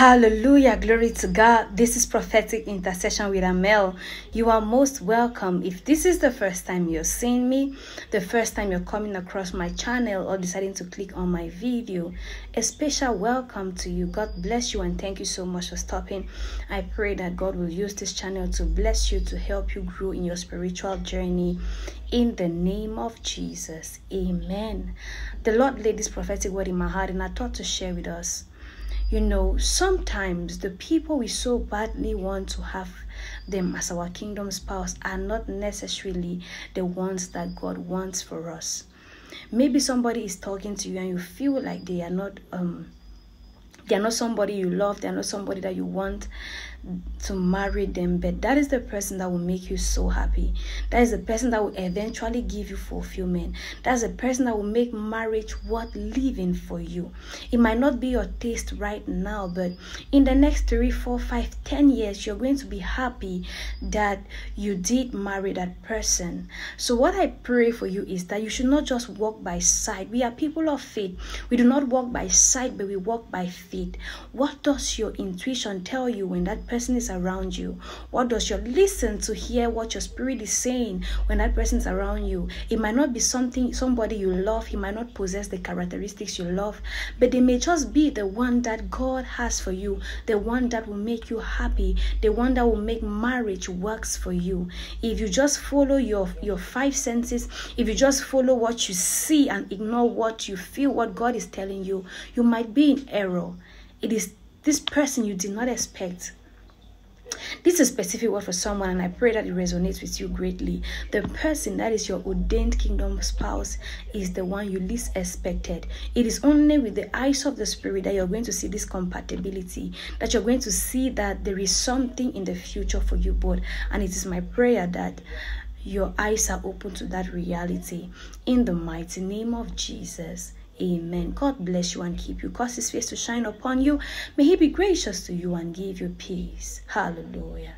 Hallelujah. Glory to God. This is prophetic intercession with Armelle. You are most welcome. If this is the first time you're seeing me, the first time you're coming across my channel or deciding to click on my video, a special welcome to you. God bless you and thank you so much for stopping. I pray that God will use this channel to bless you, to help you grow in your spiritual journey. In the name of Jesus. Amen. The Lord laid this prophetic word in my heart and I thought to share with us you know, sometimes the people we so badly want to have them as our kingdom spouse are not necessarily the ones that God wants for us. Maybe somebody is talking to you and you feel like they are not um they are not somebody you love, they are not somebody that you want to marry them, but that is the person that will make you so happy. That is the person that will eventually give you fulfillment. That's the person that will make marriage worth living for you. It might not be your taste right now, but in the next three, four, five, ten years, you're going to be happy that you did marry that person. So, what I pray for you is that you should not just walk by sight. We are people of faith. We do not walk by sight, but we walk by faith. What does your intuition tell you when that person is around you? What does your listen to hear what your spirit is saying when that person is around you? It might not be something somebody you love, he might not possess the characteristics you love, but they may just be the one that God has for you, the one that will make you happy, the one that will make marriage works for you. If you just follow your your five senses, if you just follow what you see and ignore what you feel, what God is telling you, you might be in error. It is this person you did not expect this is a specific word for someone, and I pray that it resonates with you greatly. The person that is your ordained kingdom spouse is the one you least expected. It is only with the eyes of the Spirit that you're going to see this compatibility, that you're going to see that there is something in the future for you both. And it is my prayer that your eyes are open to that reality in the mighty name of Jesus. Amen. God bless you and keep you. Cause his face to shine upon you. May he be gracious to you and give you peace. Hallelujah.